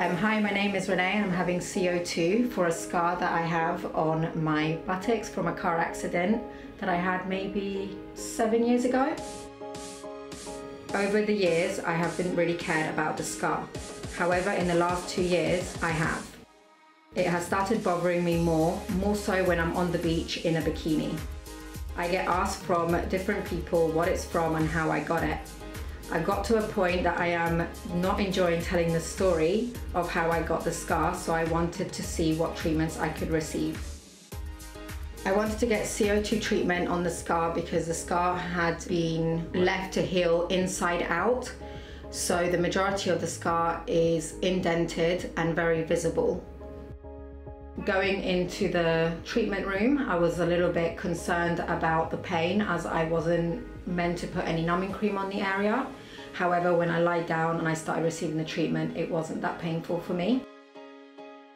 Um, hi, my name is Renee and I'm having CO2 for a scar that I have on my buttocks from a car accident that I had maybe seven years ago. Over the years, I haven't really cared about the scar. However, in the last two years, I have. It has started bothering me more, more so when I'm on the beach in a bikini. I get asked from different people what it's from and how I got it. I got to a point that I am not enjoying telling the story of how I got the scar, so I wanted to see what treatments I could receive. I wanted to get CO2 treatment on the scar because the scar had been left to heal inside out. So the majority of the scar is indented and very visible. Going into the treatment room, I was a little bit concerned about the pain as I wasn't meant to put any numbing cream on the area. However, when I lied down and I started receiving the treatment, it wasn't that painful for me.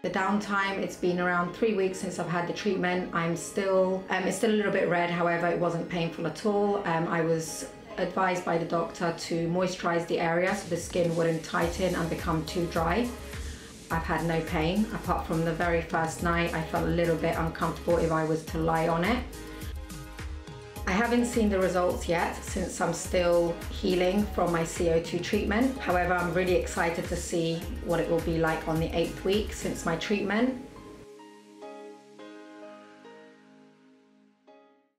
The downtime, it's been around three weeks since I've had the treatment. I'm still, um, it's still a little bit red, however, it wasn't painful at all. Um, I was advised by the doctor to moisturize the area so the skin wouldn't tighten and become too dry. I've had no pain, apart from the very first night, I felt a little bit uncomfortable if I was to lie on it. I haven't seen the results yet since I'm still healing from my CO2 treatment. However, I'm really excited to see what it will be like on the eighth week since my treatment.